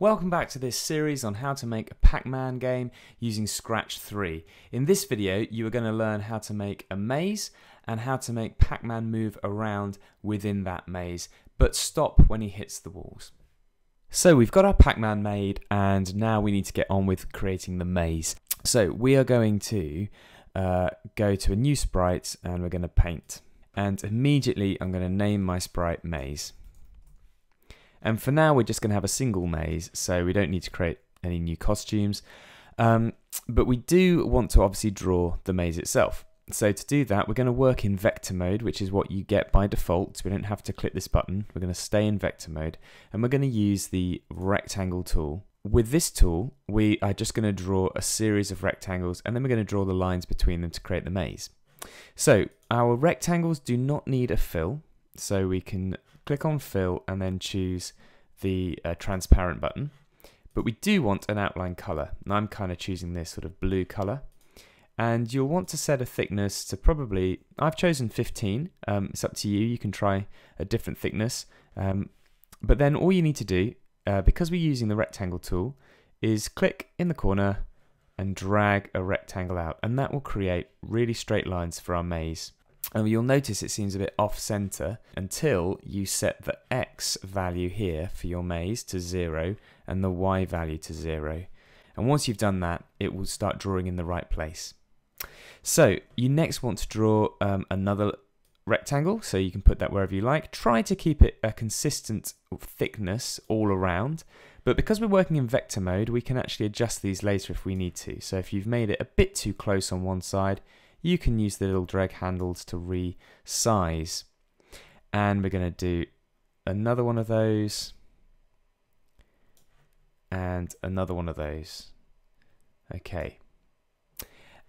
Welcome back to this series on how to make a Pac-Man game using Scratch 3. In this video, you are going to learn how to make a maze and how to make Pac-Man move around within that maze, but stop when he hits the walls. So we've got our Pac-Man made and now we need to get on with creating the maze. So we are going to uh, go to a new sprite and we're going to paint. And immediately I'm going to name my sprite maze. And for now, we're just going to have a single maze, so we don't need to create any new costumes. Um, but we do want to obviously draw the maze itself. So to do that, we're going to work in vector mode, which is what you get by default. We don't have to click this button. We're going to stay in vector mode, and we're going to use the rectangle tool. With this tool, we are just going to draw a series of rectangles, and then we're going to draw the lines between them to create the maze. So our rectangles do not need a fill, so we can click on fill and then choose the uh, transparent button. But we do want an outline color. And I'm kind of choosing this sort of blue color. And you'll want to set a thickness to probably, I've chosen 15. Um, it's up to you. You can try a different thickness. Um, but then all you need to do, uh, because we're using the rectangle tool, is click in the corner and drag a rectangle out. And that will create really straight lines for our maze. And you'll notice it seems a bit off center until you set the X value here for your maze to zero and the Y value to zero. And once you've done that, it will start drawing in the right place. So you next want to draw um, another rectangle, so you can put that wherever you like. Try to keep it a consistent thickness all around, but because we're working in vector mode, we can actually adjust these later if we need to. So if you've made it a bit too close on one side, you can use the little drag handles to resize. And we're going to do another one of those and another one of those. Okay.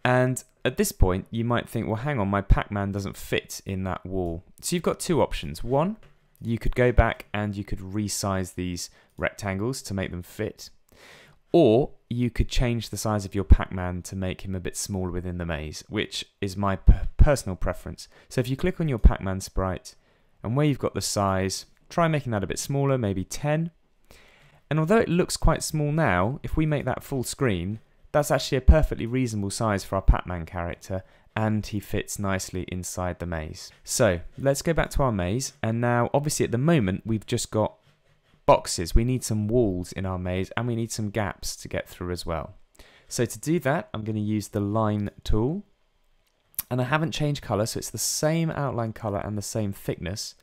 And at this point, you might think, well, hang on, my Pac-Man doesn't fit in that wall. So you've got two options. One, you could go back and you could resize these rectangles to make them fit. Or you could change the size of your Pac-Man to make him a bit smaller within the maze, which is my personal preference. So if you click on your Pac-Man sprite, and where you've got the size, try making that a bit smaller, maybe 10. And although it looks quite small now, if we make that full screen, that's actually a perfectly reasonable size for our Pac-Man character, and he fits nicely inside the maze. So let's go back to our maze, and now obviously at the moment we've just got boxes. We need some walls in our maze and we need some gaps to get through as well. So to do that, I'm going to use the line tool. And I haven't changed color, so it's the same outline color and the same thickness.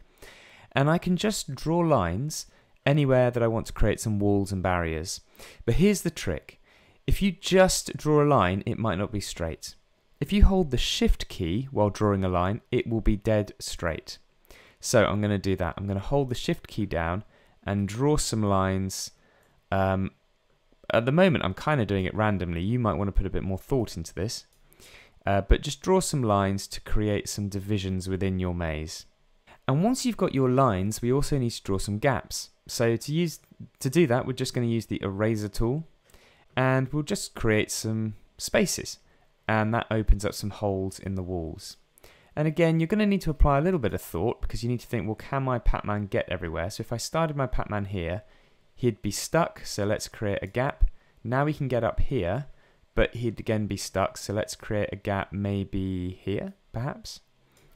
And I can just draw lines anywhere that I want to create some walls and barriers. But here's the trick. If you just draw a line, it might not be straight. If you hold the shift key while drawing a line, it will be dead straight. So I'm going to do that. I'm going to hold the shift key down and draw some lines. Um, at the moment, I'm kind of doing it randomly. You might want to put a bit more thought into this. Uh, but just draw some lines to create some divisions within your maze. And once you've got your lines, we also need to draw some gaps. So to use to do that, we're just going to use the eraser tool and we'll just create some spaces. And that opens up some holes in the walls. And again, you're going to need to apply a little bit of thought because you need to think, well, can my Pac-Man get everywhere? So if I started my Pac-Man here, he'd be stuck. So let's create a gap. Now we can get up here, but he'd again be stuck. So let's create a gap maybe here, perhaps.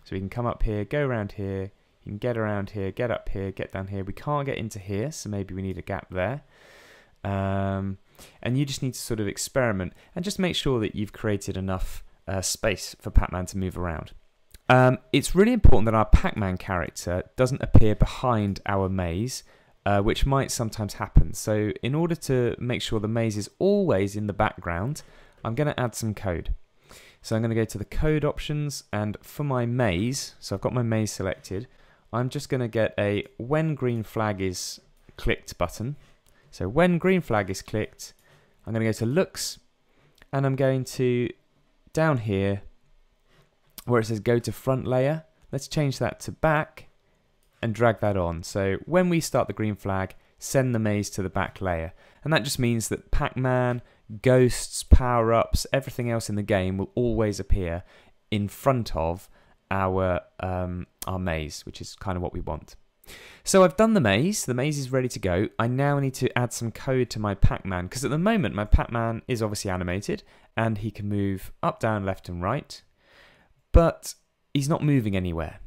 So we can come up here, go around here. Can get around here, get up here, get down here. We can't get into here, so maybe we need a gap there. Um, and you just need to sort of experiment and just make sure that you've created enough uh, space for Pac-Man to move around. Um, it's really important that our Pac-Man character doesn't appear behind our maze, uh, which might sometimes happen. So in order to make sure the maze is always in the background, I'm going to add some code. So I'm going to go to the code options and for my maze, so I've got my maze selected, I'm just going to get a when green flag is clicked button. So when green flag is clicked, I'm going to go to looks and I'm going to down here where it says go to front layer, let's change that to back and drag that on. So when we start the green flag, send the maze to the back layer. And that just means that Pac-Man, ghosts, power-ups, everything else in the game will always appear in front of our um, our maze, which is kind of what we want. So I've done the maze. The maze is ready to go. I now need to add some code to my Pac-Man because at the moment my Pac-Man is obviously animated and he can move up, down, left and right, but he's not moving anywhere.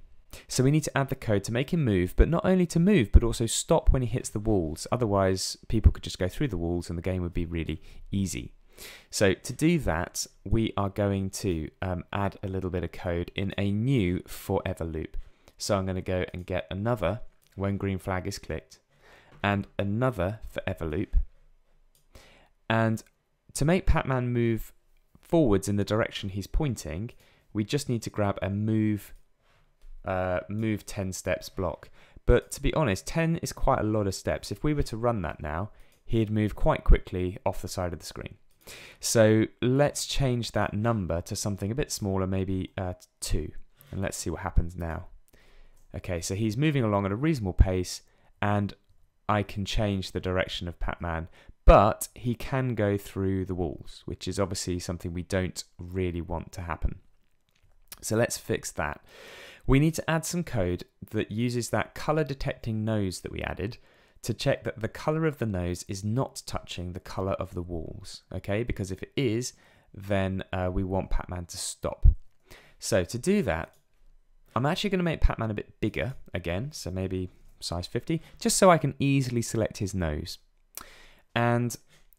So we need to add the code to make him move, but not only to move, but also stop when he hits the walls. Otherwise, people could just go through the walls and the game would be really easy. So to do that, we are going to um, add a little bit of code in a new forever loop. So I'm going to go and get another when green flag is clicked and another forever loop. And to make Pac-Man move forwards in the direction he's pointing, we just need to grab a move uh, move 10 steps block. But to be honest, 10 is quite a lot of steps. If we were to run that now, he'd move quite quickly off the side of the screen. So let's change that number to something a bit smaller, maybe uh, 2. And let's see what happens now. Okay, so he's moving along at a reasonable pace, and I can change the direction of Pac-Man, but he can go through the walls, which is obviously something we don't really want to happen. So let's fix that. We need to add some code that uses that color detecting nose that we added to check that the color of the nose is not touching the color of the walls, okay? Because if it is, then uh, we want Pac-Man to stop. So to do that, I'm actually going to make Pac-Man a bit bigger again, so maybe size 50, just so I can easily select his nose. And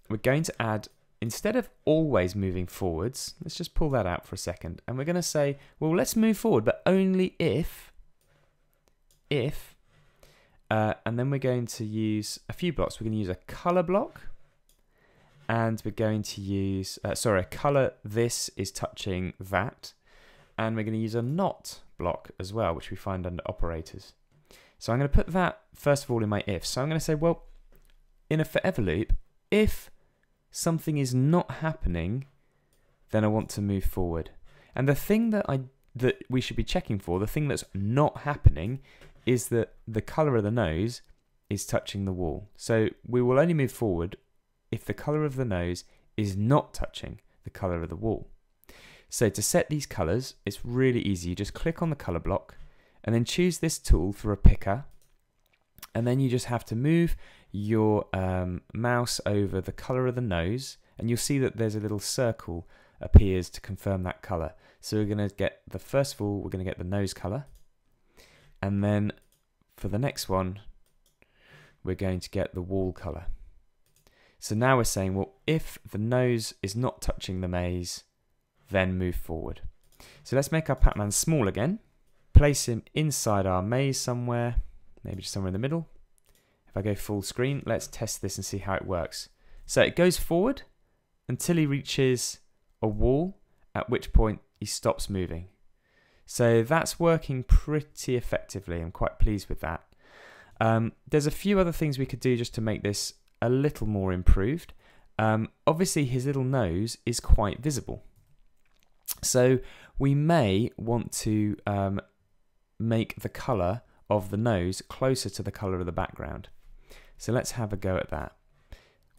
we're going to add instead of always moving forwards, let's just pull that out for a second. And we're going to say, well, let's move forward, but only if, if, uh, and then we're going to use a few blocks. We're going to use a color block, and we're going to use, uh, sorry, a color this is touching that, and we're going to use a not block as well, which we find under operators. So I'm going to put that first of all in my if. So I'm going to say, well, in a forever loop, if something is not happening, then I want to move forward. And the thing that I that we should be checking for, the thing that's not happening, is that the colour of the nose is touching the wall. So we will only move forward if the colour of the nose is not touching the colour of the wall. So to set these colours, it's really easy. You just click on the colour block and then choose this tool for a picker. And then you just have to move your um, mouse over the color of the nose and you'll see that there's a little circle appears to confirm that color. So we're going to get the first of all, we're going to get the nose color. And then for the next one, we're going to get the wall color. So now we're saying, well, if the nose is not touching the maze, then move forward. So let's make our Pac-Man small again. Place him inside our maze somewhere, maybe just somewhere in the middle. If I go full screen, let's test this and see how it works. So it goes forward until he reaches a wall, at which point he stops moving. So that's working pretty effectively. I'm quite pleased with that. Um, there's a few other things we could do just to make this a little more improved. Um, obviously, his little nose is quite visible. So we may want to um, make the colour of the nose closer to the colour of the background. So let's have a go at that.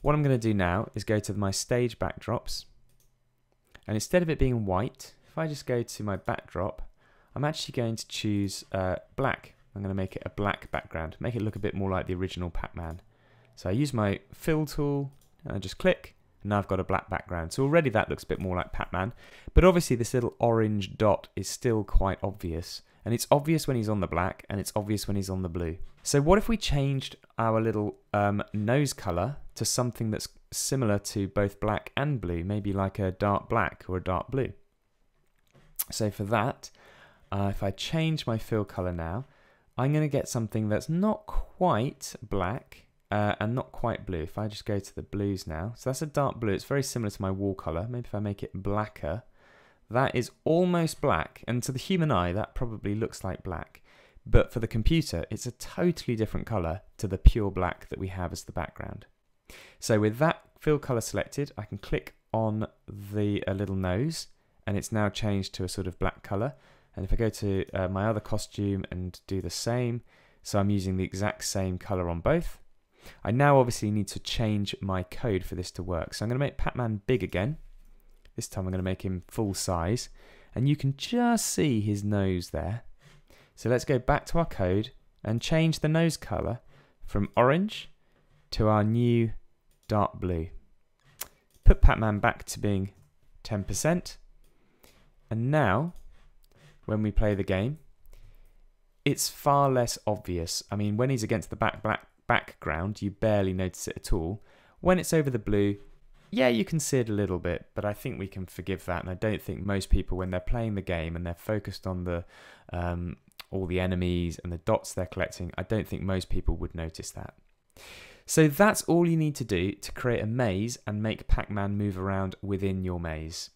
What I'm going to do now is go to my stage backdrops. And instead of it being white, if I just go to my backdrop, I'm actually going to choose uh, black. I'm going to make it a black background, make it look a bit more like the original Pac-Man. So I use my fill tool and I just click and now I've got a black background. So already that looks a bit more like Pac-Man. But obviously this little orange dot is still quite obvious. And it's obvious when he's on the black and it's obvious when he's on the blue. So what if we changed our little um, nose color to something that's similar to both black and blue, maybe like a dark black or a dark blue? So for that, uh, if I change my fill color now, I'm going to get something that's not quite black uh, and not quite blue. If I just go to the blues now, so that's a dark blue. It's very similar to my wall color. Maybe if I make it blacker, that is almost black, and to the human eye, that probably looks like black. But for the computer, it's a totally different color to the pure black that we have as the background. So with that fill color selected, I can click on the little nose, and it's now changed to a sort of black color. And if I go to uh, my other costume and do the same, so I'm using the exact same color on both, I now obviously need to change my code for this to work. So I'm going to make Pac-Man big again. This time I'm going to make him full size. And you can just see his nose there. So let's go back to our code and change the nose colour from orange to our new dark blue. Put Pac-Man back to being 10%. And now, when we play the game, it's far less obvious. I mean, when he's against the back black background, you barely notice it at all. When it's over the blue, yeah, you can see it a little bit, but I think we can forgive that. And I don't think most people, when they're playing the game and they're focused on the um, all the enemies and the dots they're collecting, I don't think most people would notice that. So that's all you need to do to create a maze and make Pac-Man move around within your maze.